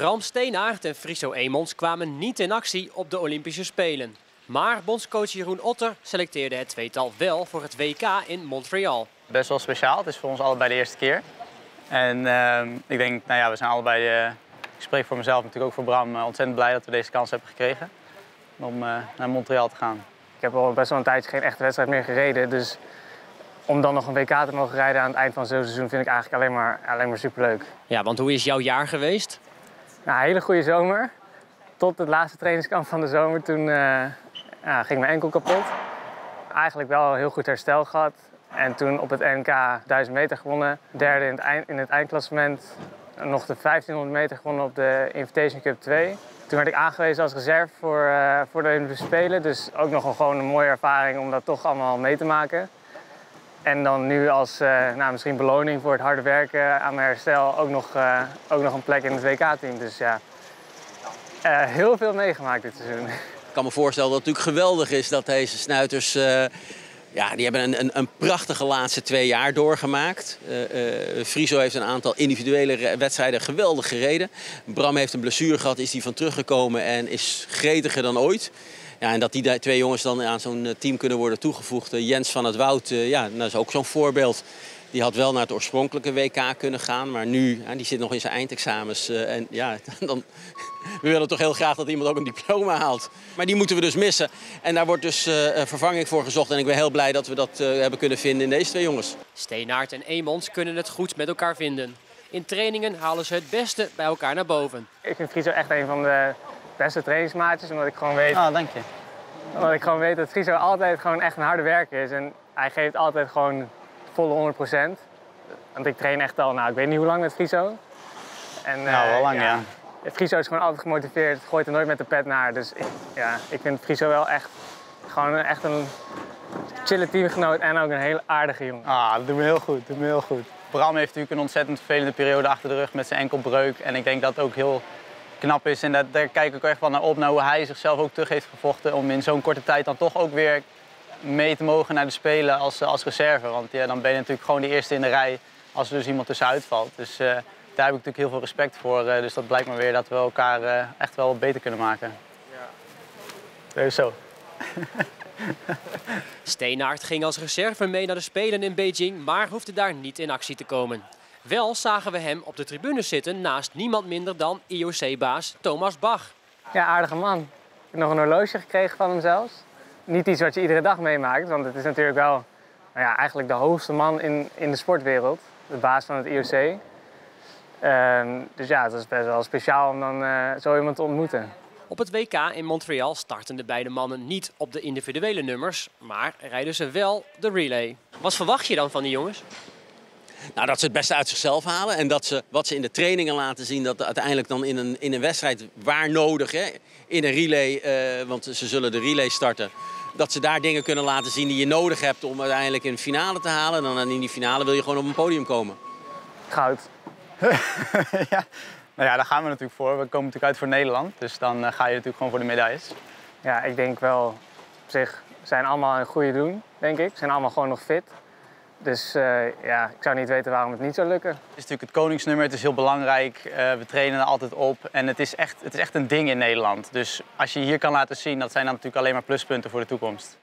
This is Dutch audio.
Bram Steenaert en Friso Emons kwamen niet in actie op de Olympische Spelen. Maar bondscoach Jeroen Otter selecteerde het tweetal wel voor het WK in Montreal. Best wel speciaal. Het is voor ons allebei de eerste keer. En uh, ik denk, nou ja, we zijn allebei, uh, ik spreek voor mezelf natuurlijk ook voor Bram, uh, ontzettend blij dat we deze kans hebben gekregen om uh, naar Montreal te gaan. Ik heb al best wel een tijdje geen echte wedstrijd meer gereden. Dus om dan nog een WK te mogen rijden aan het eind van zo'n seizoen vind ik eigenlijk alleen maar, alleen maar superleuk. Ja, want hoe is jouw jaar geweest? Nou, hele goede zomer. Tot het laatste trainingskamp van de zomer. Toen uh, ja, ging mijn enkel kapot. Eigenlijk wel heel goed herstel gehad. En toen op het NK 1000 meter gewonnen. Derde in het, eind, in het eindklassement. Nog de 1500 meter gewonnen op de Invitation Cup 2. Toen werd ik aangewezen als reserve voor, uh, voor de Olympische Spelen. Dus ook nog een, gewoon een mooie ervaring om dat toch allemaal mee te maken. En dan nu als uh, nou, misschien beloning voor het harde werken aan mijn herstel ook nog, uh, ook nog een plek in het WK-team. Dus ja, uh, heel veel meegemaakt dit seizoen. Ik kan me voorstellen dat het natuurlijk geweldig is dat deze snuiters... ja, die hebben een, een, een, prachtige laatste twee jaar doorgemaakt. Friso heeft een aantal individuele wedstrijden geweldig gereden. Bram heeft een blessure gehad, is die van teruggekomen en is gretiger dan ooit. Ja, en dat die twee jongens dan aan zo'n team kunnen worden toegevoegd. Jens van het Woud, ja, dat is ook zo'n voorbeeld. Die had wel naar het oorspronkelijke WK kunnen gaan, maar nu, ja, die zit nog in zijn eindexamens. en ja, dan, we willen toch heel graag dat iemand ook een diploma haalt. Maar die moeten we dus missen. En daar wordt dus uh, vervanging voor gezocht. En ik ben heel blij dat we dat uh, hebben kunnen vinden in deze twee jongens. Steenaert en Emons kunnen het goed met elkaar vinden. In trainingen halen ze het beste bij elkaar naar boven. Ik vind Friso echt een van de beste trainingsmaatjes, omdat ik gewoon weet... Ah, dank je. Omdat ik gewoon weet dat Friso altijd gewoon echt een harde werker is. En hij geeft altijd gewoon volle 100%. Want ik train echt al, nou, ik weet niet hoe lang met Friso. En, nou, wel lang, ja. ja. Friso is gewoon altijd gemotiveerd, gooit er nooit met de pet naar. Dus ik, ja, ik vind Friso wel echt, gewoon echt een chille teamgenoot en ook een heel aardige jongen. Ah, dat doet me heel goed, doet me heel goed. Bram heeft natuurlijk een ontzettend vervelende periode achter de rug met zijn enkelbreuk. En ik denk dat het ook heel knap is. En dat, daar kijk ik ook echt wel naar op, naar hoe hij zichzelf ook terug heeft gevochten. Om in zo'n korte tijd dan toch ook weer mee te mogen naar de Spelen als, als reserve. Want ja, dan ben je natuurlijk gewoon de eerste in de rij als er dus iemand tussenuit valt. Dus uh, daar heb ik natuurlijk heel veel respect voor. Uh, dus dat blijkt maar weer dat we elkaar uh, echt wel beter kunnen maken. Ja. Dus zo. Steenaert ging als reserve mee naar de Spelen in Beijing, maar hoefde daar niet in actie te komen. Wel zagen we hem op de tribune zitten naast niemand minder dan IOC-baas Thomas Bach. Ja, aardige man. Ik heb nog een horloge gekregen van hem zelfs. Niet iets wat je iedere dag meemaakt, want het is natuurlijk wel nou ja, eigenlijk de hoogste man in, in de sportwereld. De baas van het IOC. Uh, dus ja, het is best wel speciaal om dan uh, zo iemand te ontmoeten. Op het WK in Montreal starten de beide mannen niet op de individuele nummers, maar rijden ze wel de relay. Wat verwacht je dan van die jongens? Nou, dat ze het beste uit zichzelf halen en dat ze wat ze in de trainingen laten zien, dat uiteindelijk dan in een, in een wedstrijd waar nodig, hè, in een relay, uh, want ze zullen de relay starten, dat ze daar dingen kunnen laten zien die je nodig hebt om uiteindelijk in de finale te halen. En dan in die finale wil je gewoon op een podium komen. Goud. ja. Nou ja, daar gaan we natuurlijk voor. We komen natuurlijk uit voor Nederland, dus dan uh, ga je natuurlijk gewoon voor de medailles. Ja, ik denk wel op zich zijn allemaal een goede doen, denk ik. Ze zijn allemaal gewoon nog fit. Dus uh, ja, ik zou niet weten waarom het niet zou lukken. Het is natuurlijk het koningsnummer, het is heel belangrijk. Uh, we trainen er altijd op en het is, echt, het is echt een ding in Nederland. Dus als je hier kan laten zien, dat zijn dan natuurlijk alleen maar pluspunten voor de toekomst.